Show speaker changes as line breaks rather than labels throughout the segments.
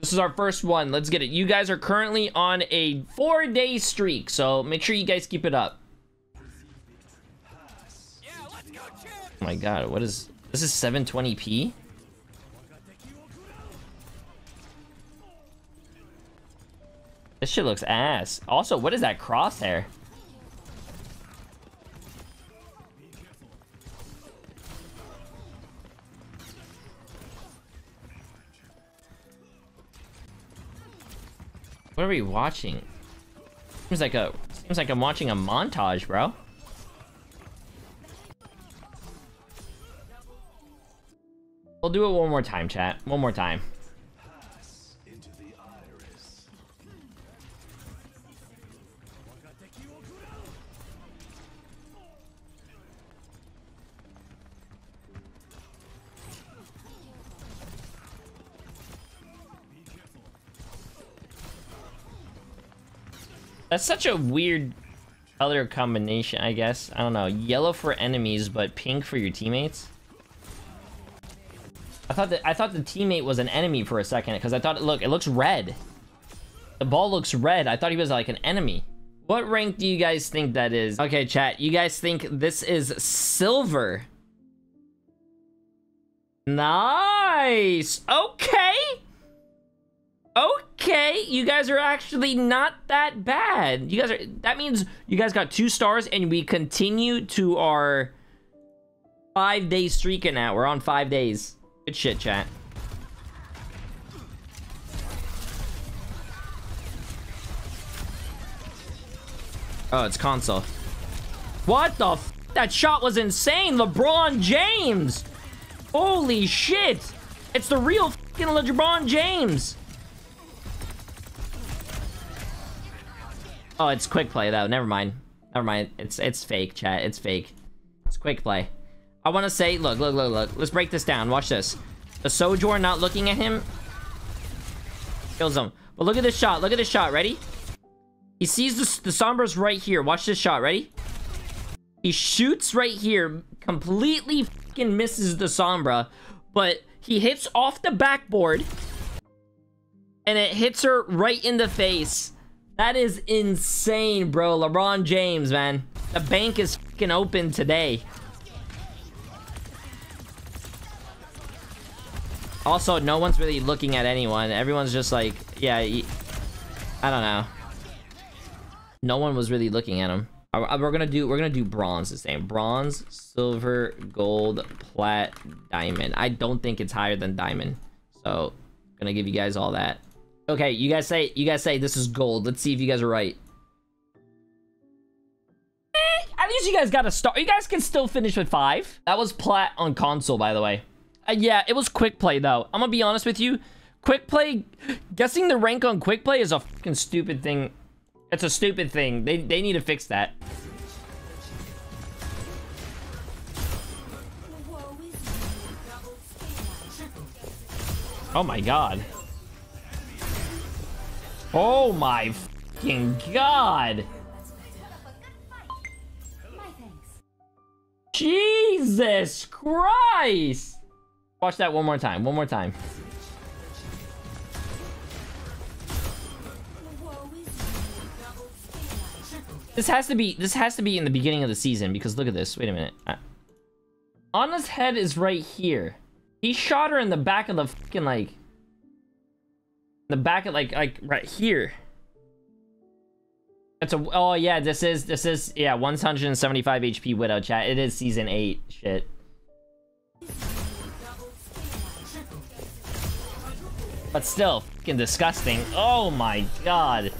This is our first one. Let's get it. You guys are currently on a four-day streak, so make sure you guys keep it up. Oh my god, what is... This is 720p? This shit looks ass. Also, what is that crosshair? What are we watching? Seems like a seems like I'm watching a montage, bro. We'll do it one more time, chat. One more time. That's such a weird color combination, I guess. I don't know. Yellow for enemies, but pink for your teammates. I thought that I thought the teammate was an enemy for a second because I thought look it looks red. The ball looks red. I thought he was like an enemy. What rank do you guys think that is? Okay, chat. You guys think this is silver? Nice. Okay. Okay, you guys are actually not that bad. You guys are, that means you guys got two stars and we continue to our five day streaking now. We're on five days. Good shit, chat. Oh, it's console. What the That shot was insane. LeBron James. Holy shit. It's the real fucking LeBron James. Oh, it's quick play though. Never mind. Never mind. It's it's fake, chat. It's fake. It's quick play. I want to say, look, look, look, look. Let's break this down. Watch this. The Sojourn not looking at him kills him. But look at this shot. Look at this shot. Ready? He sees the, the Sombra's right here. Watch this shot. Ready? He shoots right here. Completely fucking misses the Sombra. But he hits off the backboard. And it hits her right in the face. That is insane, bro. LeBron James, man. The bank is open today. Also, no one's really looking at anyone. Everyone's just like, yeah, I don't know. No one was really looking at him. We're gonna do we're gonna do bronze this time. Bronze, silver, gold, plat, diamond. I don't think it's higher than diamond. So, gonna give you guys all that. Okay, you guys say you guys say this is gold. Let's see if you guys are right. At least you guys got a start. You guys can still finish with five. That was plat on console, by the way. Uh, yeah, it was quick play though. I'm gonna be honest with you. Quick play, guessing the rank on quick play is a fucking stupid thing. It's a stupid thing. They they need to fix that. Oh my god. Oh my fucking god! Jesus Christ! Watch that one more time, one more time. This has to be this has to be in the beginning of the season because look at this. Wait a minute. Uh, Ana's head is right here. He shot her in the back of the fucking like the back of like like right here. That's a oh yeah, this is this is yeah, 175 HP Widow chat. It is season 8 shit. But still fucking disgusting. Oh my god.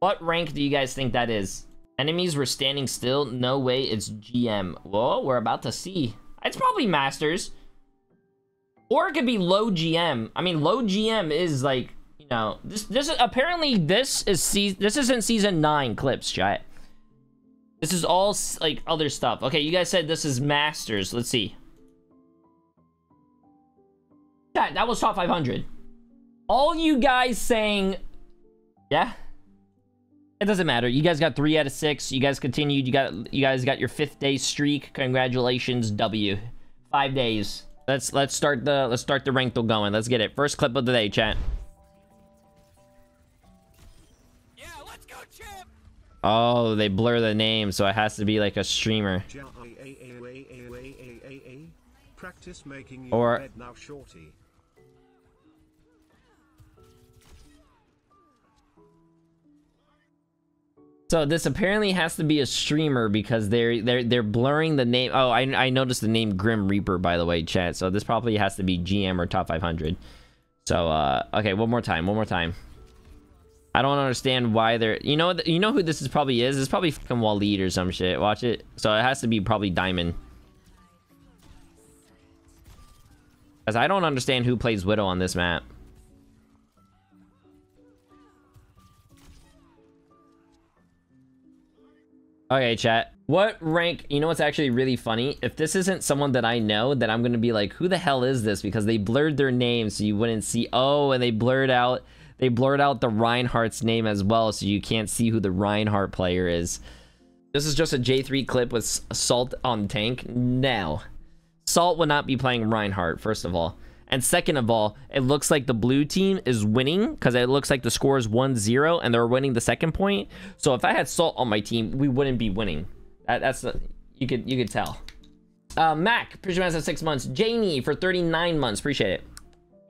What rank do you guys think that is? Enemies were standing still? No way, it's GM. Well, we're about to see. It's probably Masters. Or it could be low GM. I mean, low GM is like, you know, this this is apparently this is season this isn't season 9 clips, chat. This is all like other stuff. Okay, you guys said this is Masters. Let's see. Chat, that was top 500. All you guys saying yeah. It doesn't matter. You guys got 3 out of 6. You guys continued. You got you guys got your 5th day streak. Congratulations, W. 5 days. Let's let's start the let's start the ranked going. Let's get it. First clip of the day, chat.
Yeah, let's go, champ.
Oh, they blur the name, so it has to be like a streamer.
Practice making
Or-
your bed now, shorty.
So this apparently has to be a streamer because they're they're they're blurring the name. Oh, I I noticed the name Grim Reaper by the way, chat. So this probably has to be GM or top 500. So uh okay, one more time, one more time. I don't understand why they're you know you know who this is probably is. It's probably fucking Waleed or some shit. Watch it. So it has to be probably Diamond. Cuz I don't understand who plays Widow on this map. Okay, chat. What rank? You know what's actually really funny? If this isn't someone that I know, then I'm gonna be like, who the hell is this? Because they blurred their name so you wouldn't see. Oh, and they blurred out. They blurred out the Reinhardt's name as well, so you can't see who the Reinhardt player is. This is just a J3 clip with Salt on tank. No, Salt would not be playing Reinhardt. First of all. And second of all, it looks like the blue team is winning because it looks like the score is 1-0 and they're winning the second point. So if I had Salt on my team, we wouldn't be winning. That, that's you could you could tell. Uh, Mac, appreciate for six months. Janie for 39 months, appreciate it.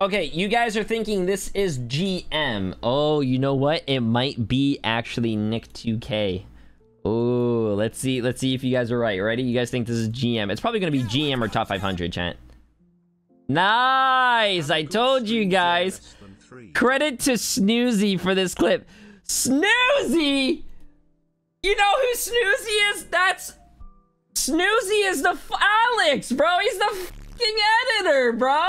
Okay, you guys are thinking this is GM. Oh, you know what? It might be actually Nick 2K. Oh, let's see. Let's see if you guys are right. Ready? You guys think this is GM? It's probably gonna be GM or top 500, chat. Nice! I told you guys.
Less than three.
Credit to Snoozy for this clip. Snoozy! You know who Snoozy is? That's... Snoozy is the f Alex, bro. He's the fucking editor, bro.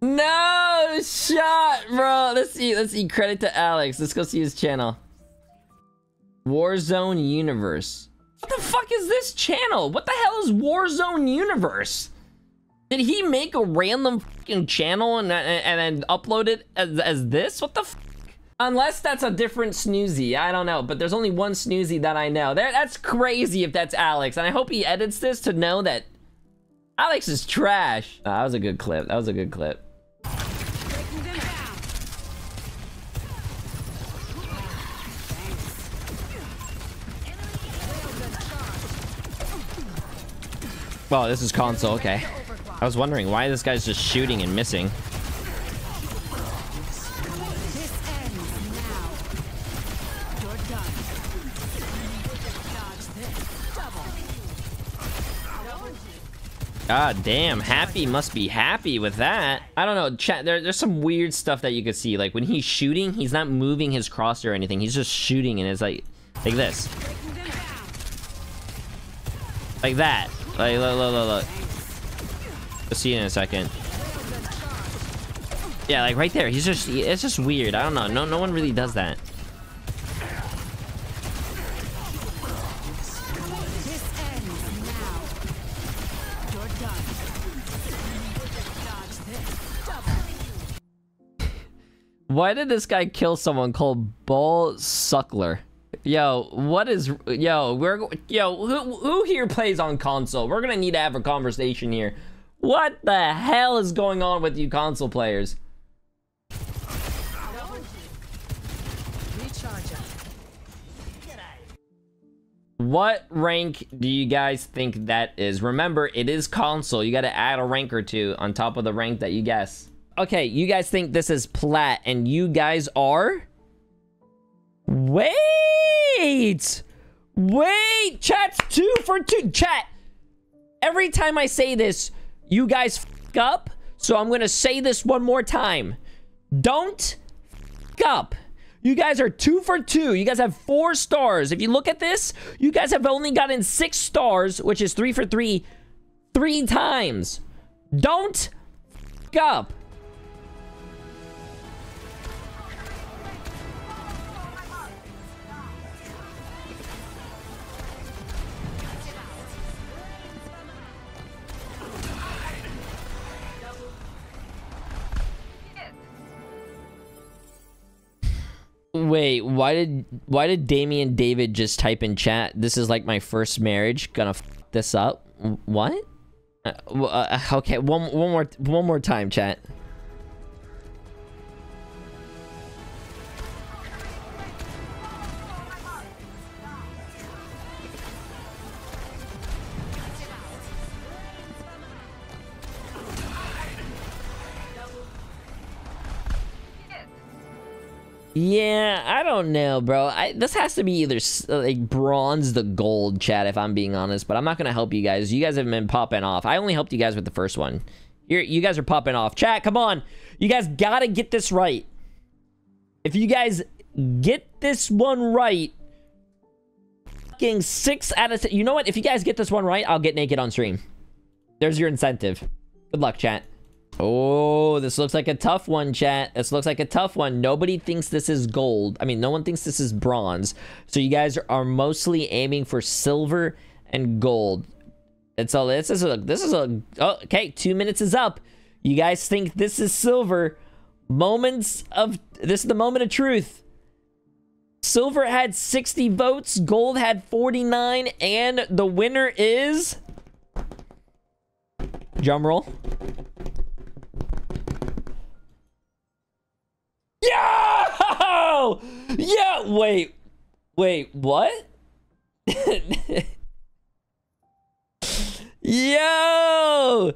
No shot, bro. Let's see. Let's see. Credit to Alex. Let's go see his channel. Warzone Universe. What the fuck is this channel? What the hell is Warzone Universe? Did he make a random fucking channel and, and, and upload it as, as this? What the Unless that's a different Snoozy. I don't know. But there's only one Snoozy that I know. There, That's crazy if that's Alex. And I hope he edits this to know that Alex is trash. Ah, that was a good clip. That was a good clip. Well, this is console. Okay. I was wondering why this guy's just shooting and missing. God damn, Happy must be happy with that. I don't know, chat, there, there's some weird stuff that you could see. Like, when he's shooting, he's not moving his crosshair or anything. He's just shooting and it's like, like this. Like that. Like, look, look, look, look. We'll see you in a second. Yeah, like right there. He's just, it's just weird. I don't know. No, no one really does that. Why did this guy kill someone called Ball Suckler? Yo, what is yo? We're yo. Who who here plays on console? We're gonna need to have a conversation here. What the hell is going on with you console players? What rank do you guys think that is? Remember, it is console. You got to add a rank or two on top of the rank that you guess. Okay, you guys think this is plat, and you guys are. Wait! Wait! Chat's two for two. Chat! Every time I say this, you guys up. So I'm gonna say this one more time. Don't up. You guys are two for two. You guys have four stars. If you look at this, you guys have only gotten six stars, which is three for three, three times. Don't up. Wait, why did why did Damian David just type in chat? This is like my first marriage. Gonna f this up. What? Uh, uh, okay, one one more one more time, chat. Yeah, I don't know, bro. I, this has to be either like bronze the gold, chat. If I'm being honest, but I'm not gonna help you guys. You guys have been popping off. I only helped you guys with the first one. You're, you guys are popping off. Chat, come on. You guys gotta get this right. If you guys get this one right, fucking six out of. You know what? If you guys get this one right, I'll get naked on stream. There's your incentive. Good luck, chat. Oh, this looks like a tough one, chat. This looks like a tough one. Nobody thinks this is gold. I mean, no one thinks this is bronze. So you guys are mostly aiming for silver and gold. And so this is a this is a oh, okay. Two minutes is up. You guys think this is silver? Moments of this is the moment of truth. Silver had 60 votes, gold had 49, and the winner is drum roll. Yo! Yeah, wait. Wait, what? Yo!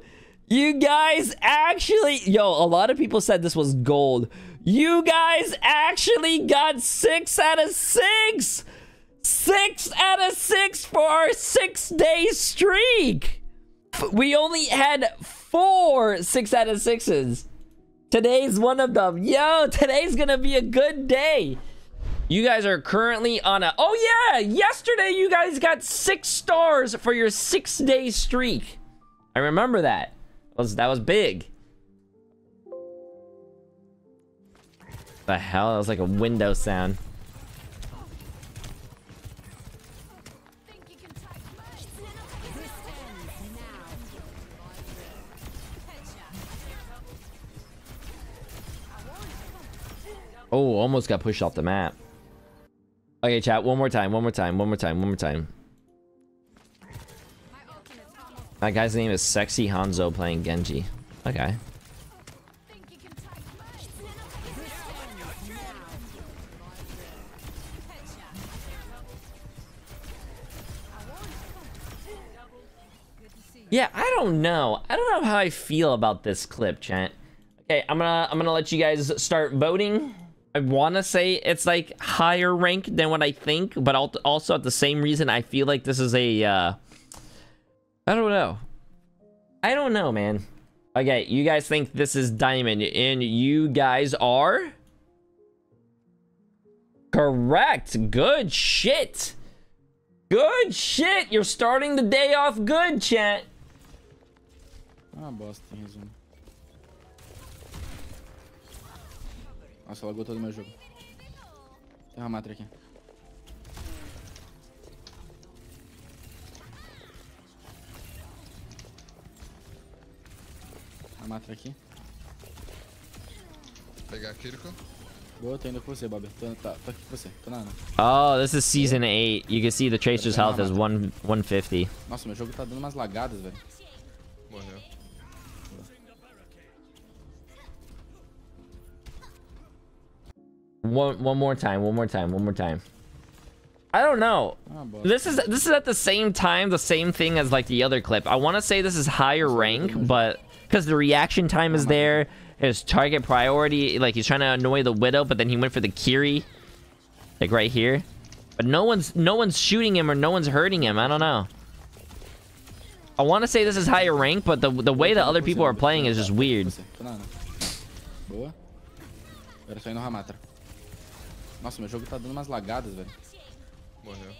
You guys actually... Yo, a lot of people said this was gold. You guys actually got six out of six! Six out of six for our six-day streak! We only had four six out of sixes. Today's one of them. Yo, today's gonna be a good day. You guys are currently on a. Oh yeah, yesterday you guys got six stars for your six-day streak. I remember that. That was that was big. The hell? That was like a window sound. Oh, almost got pushed off the map. Okay, chat. One more time. One more time. One more time. One more time. That guy's name is Sexy Hanzo playing Genji. Okay. Yeah, I don't know. I don't know how I feel about this clip, chat. Okay, I'm gonna I'm gonna let you guys start voting. I want to say it's like higher rank than what I think, but also at the same reason I feel like this is a uh I don't know. I don't know, man. Okay, you guys think this is diamond and you guys are correct. Good shit. Good shit. You're starting the day off good, chat.
Ah, bosta, em resumo. Nossa, lagou todo o meu jogo. Tem uma matra aqui. A matra aqui.
Pegar Kiriko.
Boa, tô indo com você, Bob. Tô, tá, tô aqui com você. Tô na Ana.
Oh, this is season 8. You can see the Tracer's health is one 150.
Nossa, meu jogo tá dando umas lagadas, velho.
Morreu.
One one more time, one more time, one more time. I don't know.
Ah.
This is this is at the same time the same thing as like the other clip. I want to say this is higher rank, but because the reaction time is there, his target priority, like he's trying to annoy the widow, but then he went for the Kiri, like right here. But no one's no one's shooting him or no one's hurting him. I don't know. I want to say this is higher rank, but the the way that other people are playing is just weird.
Você, tô na Ana. Boa. Só ir no Ramattra. Nossa, meu jogo tá dando umas lagadas, velho.
Morreu.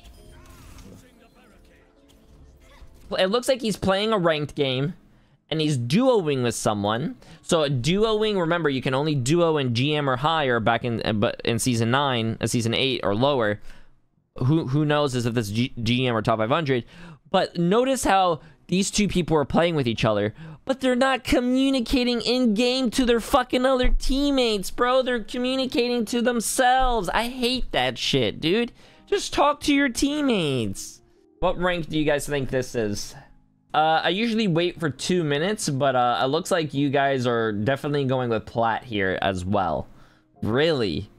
it looks like he's playing a ranked game and he's duoing with someone. So a duoing, remember, you can only duo in GM or higher back in uh, but in season 9, uh, season 8 or lower. Who who knows is if this G- GM or top 500. But notice how these two people are playing with each other, but they're not communicating in game to their fucking other teammates, bro. They're communicating to themselves. I hate that shit, dude. Just talk to your teammates. What rank do you guys think this is? Uh, I usually wait for two minutes, but uh, it looks like you guys are definitely going with plat here as well. Really?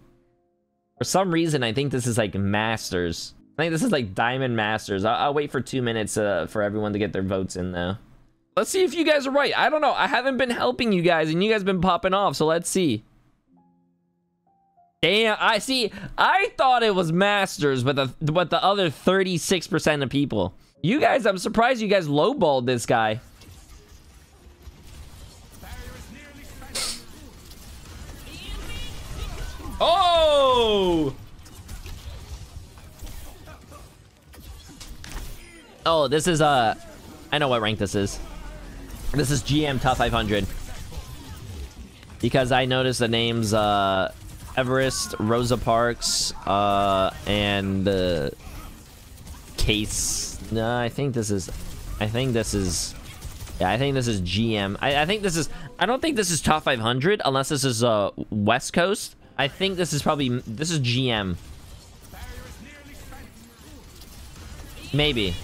For some reason, I think this is like masters. I think this is like diamond masters. I'll, I'll wait for two minutes uh, for everyone to get their votes in though. Let's see if you guys are right. I don't know. I haven't been helping you guys, and you guys been popping off. So let's see. Damn, I see. I thought it was Masters, but the but the other 36% of people. You guys, I'm surprised you guys lowballed this guy. Oh! Oh, this is uh I know what rank this is. This is GM top 500. Because I noticed the names uh Everest, Rosa Parks, uh, and uh, Case. No, I think this is. I think this is. Yeah, I think this is GM. I, I think this is. I don't think this is top 500 unless this is uh West Coast. I think this is probably this is GM. Maybe.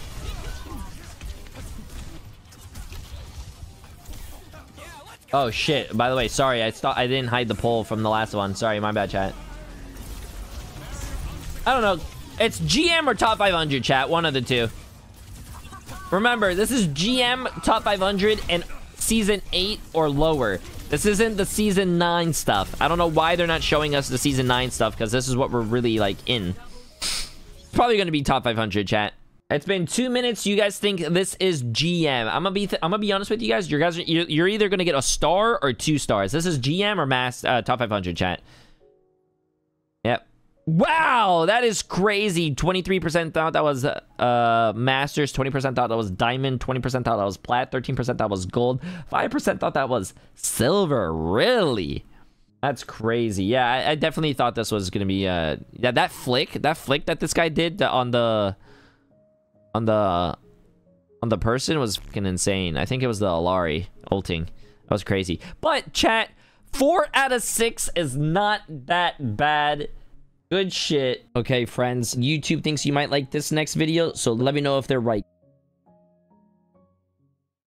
Oh shit! By the way, sorry, I I didn't hide the poll from the last one. Sorry, my bad, chat. I don't know. It's GM or top 500, chat. One of the two. Remember, this is GM top 500 and season 8 or lower. This isn't the season 9 stuff. I don't know why they're not showing us the season 9 stuff because this is what we're really like in. Probably going to be top 500, chat. It's been two minutes. You guys think this is GM? I'm gonna be. I'm gonna be honest with you guys. You guys, are, you're, either gonna get a star or two stars. This is GM or mass uh, top 500 chat. Yep. Wow, that is crazy. 23% thought that was uh masters. 20% thought that was diamond. 20% thought that was plat. 13% thought was gold. 5% thought that was silver. Really? That's crazy. Yeah, I, I definitely thought this was gonna be. Uh, yeah, that flick, that flick that this guy did on the on the on the person was fucking insane. I think it was the Illari ulting. That was crazy. But chat, four out of six is not that bad. Good shit. Okay, friends. YouTube thinks you might like this next video, so let me know if they're right.